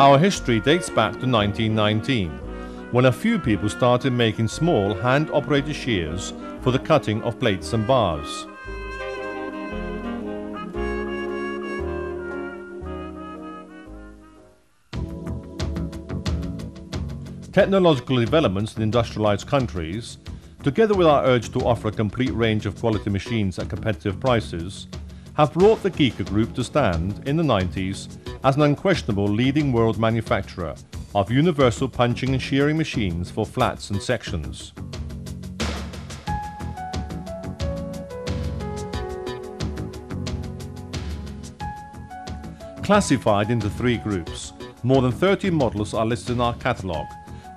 Our history dates back to 1919, when a few people started making small hand-operated shears for the cutting of plates and bars. Technological developments in industrialized countries, together with our urge to offer a complete range of quality machines at competitive prices, have brought the GEKA Group to stand in the 90s as an unquestionable leading world manufacturer of universal punching and shearing machines for flats and sections. Classified into three groups, more than 30 models are listed in our catalogue,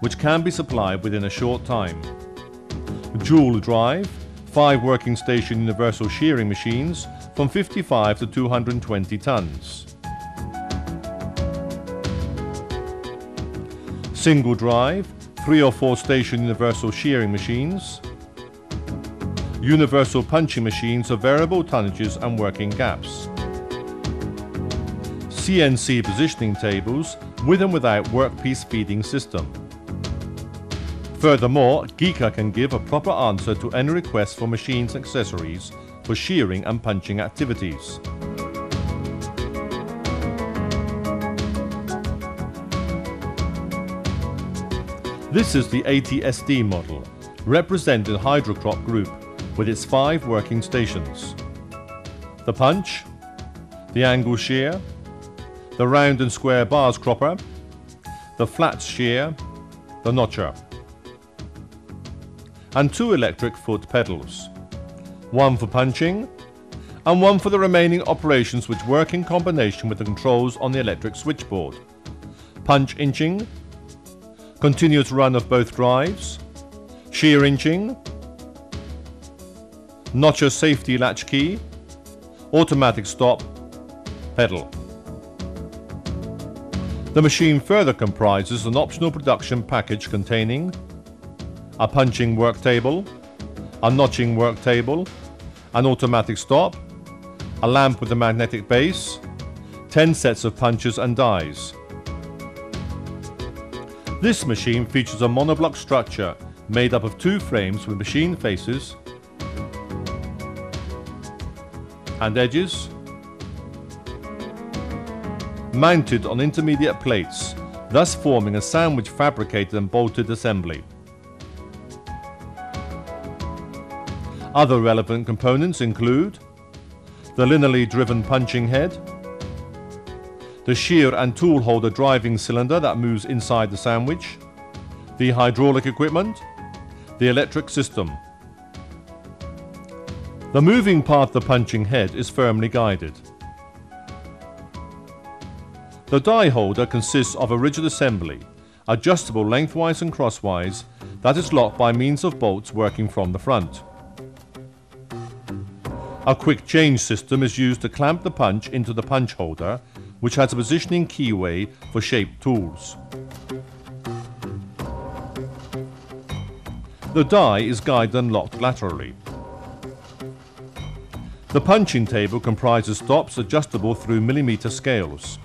which can be supplied within a short time. Dual drive, 5 working station universal shearing machines from 55 to 220 tons. Single drive, 3 or 4 station universal shearing machines. Universal punching machines of variable tonnages and working gaps. CNC positioning tables with and without workpiece feeding system. Furthermore, GEKA can give a proper answer to any request for machines and accessories for shearing and punching activities. This is the ATSD model, representing Hydracrop Group with its five working stations. The punch, the angle shear, the round and square bars cropper, the flat shear, the notcher, and two electric foot pedals, one for punching and one for the remaining operations which work in combination with the controls on the electric switchboard. Punch inching, continuous run of both drives, shear inching, notcher safety latch key, automatic stop, pedal. The machine further comprises an optional production package containing a punching work table, a notching work table, an automatic stop, a lamp with a magnetic base, 10 sets of punches and dies. This machine features a monoblock structure made up of two frames with machine faces and edges mounted on intermediate plates, thus forming a sandwich fabricated and bolted assembly. Other relevant components include the linearly driven punching head, the shear and tool holder driving cylinder that moves inside the sandwich, the hydraulic equipment, the electric system. The moving part of the punching head is firmly guided. The die holder consists of a rigid assembly, adjustable lengthwise and crosswise, that is locked by means of bolts working from the front. A quick change system is used to clamp the punch into the punch holder which has a positioning keyway for shaped tools. The die is guided and locked laterally. The punching table comprises stops adjustable through millimeter scales.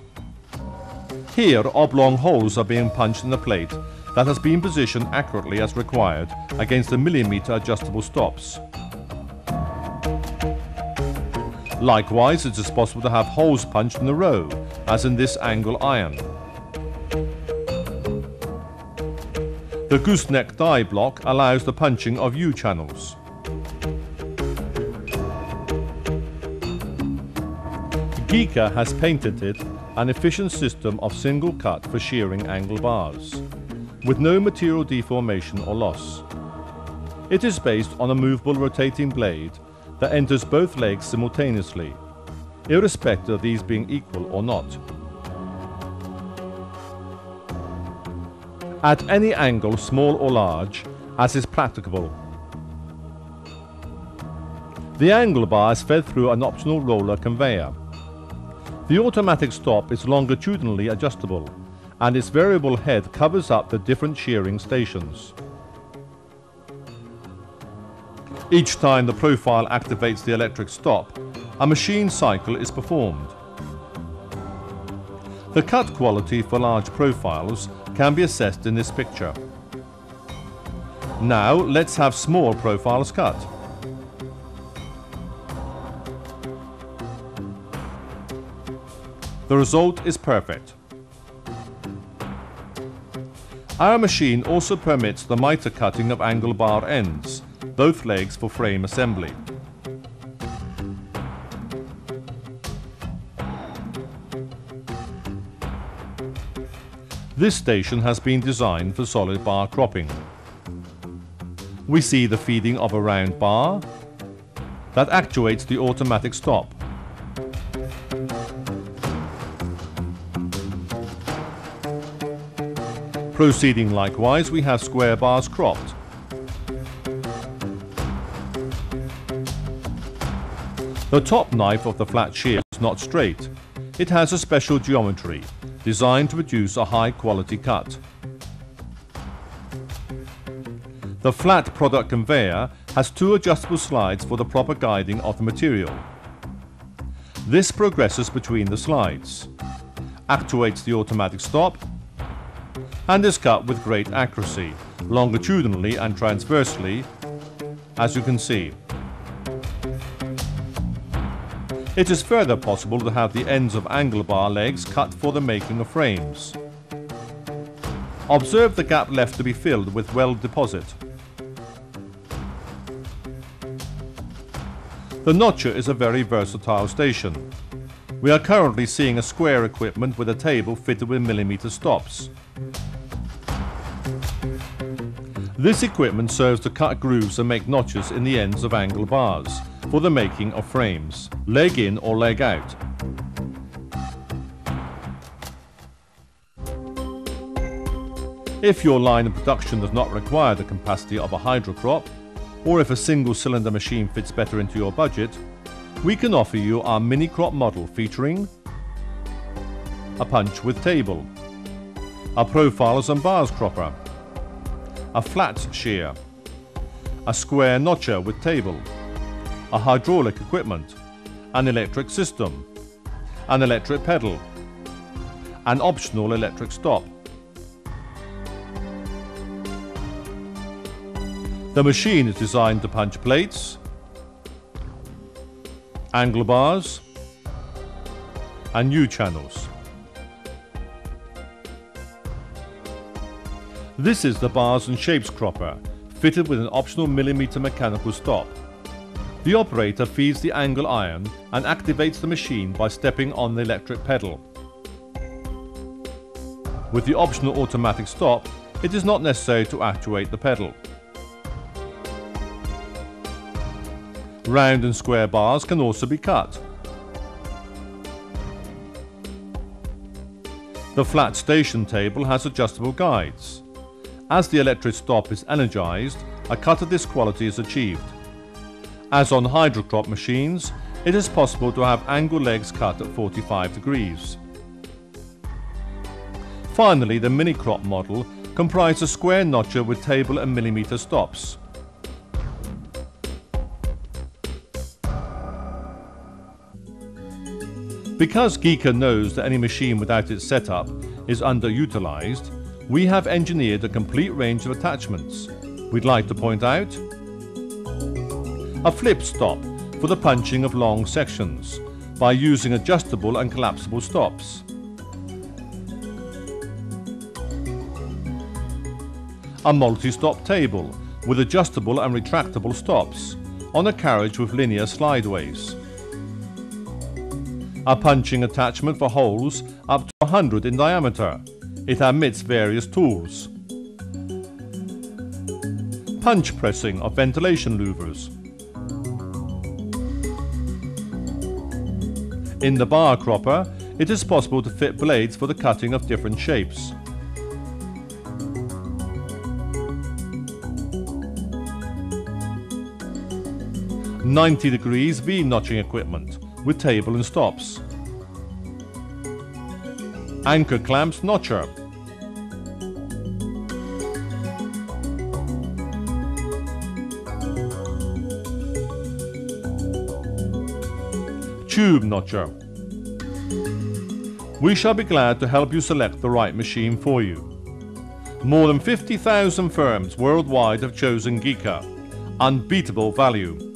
Here, oblong holes are being punched in the plate that has been positioned accurately as required against the millimeter adjustable stops. Likewise, it is possible to have holes punched in a row, as in this angle iron. The gooseneck die block allows the punching of U-channels. GEKA has patented an efficient system of single cut for shearing angle bars, with no material deformation or loss. It is based on a movable rotating blade that enters both legs simultaneously, irrespective of these being equal or not. At any angle, small or large, as is practicable. The angle bar is fed through an optional roller conveyor. The automatic stop is longitudinally adjustable, and its variable head covers up the different shearing stations. Each time the profile activates the electric stop, a machine cycle is performed. The cut quality for large profiles can be assessed in this picture. Now let's have small profiles cut. The result is perfect. Our machine also permits the mitre cutting of angle bar ends, both legs for frame assembly. This station has been designed for solid bar cropping. We see the feeding of a round bar that actuates the automatic stop. Proceeding likewise, we have square bars cropped. The top knife of the flat shear is not straight. It has a special geometry designed to produce a high quality cut. The flat product conveyor has two adjustable slides for the proper guiding of the material. This progresses between the slides, actuates the automatic stop and is cut with great accuracy, longitudinally and transversely, as you can see. It is further possible to have the ends of angle bar legs cut for the making of frames. Observe the gap left to be filled with weld deposit. The notcher is a very versatile station. We are currently seeing a square equipment with a table fitted with millimeter stops. This equipment serves to cut grooves and make notches in the ends of angle bars for the making of frames, leg in or leg out. If your line of production does not require the capacity of a Hydracrop, or if a single cylinder machine fits better into your budget, we can offer you our mini crop model featuring a punch with table, a profiles and bars cropper, a flat shear, a square notcher with table, a hydraulic equipment, an electric system, an electric pedal, an optional electric stop. The machine is designed to punch plates, angle bars and U-channels. This is the bars and shapes cropper, fitted with an optional millimeter mechanical stop. The operator feeds the angle iron and activates the machine by stepping on the electric pedal. With the optional automatic stop, it is not necessary to actuate the pedal. Round and square bars can also be cut. The flat station table has adjustable guides. As the electric stop is energized, a cut of this quality is achieved. As on Hydracrop machines, it is possible to have angle legs cut at 45 degrees. Finally, the mini crop model comprised a square notcher with table and millimeter stops. Because GEKA knows that any machine without its setup is underutilized, we have engineered a complete range of attachments. We'd like to point out a flip stop for the punching of long sections by using adjustable and collapsible stops. A multi-stop table with adjustable and retractable stops on a carriage with linear slideways. A punching attachment for holes up to 100 in diameter it admits various tools. Punch pressing of ventilation louvers. In the bar cropper, it is possible to fit blades for the cutting of different shapes. Ninety degrees V-notching equipment with table and stops. Anchor clamps notcher tube notcher, we shall be glad to help you select the right machine for you. More than 50,000 firms worldwide have chosen GEKA. Unbeatable value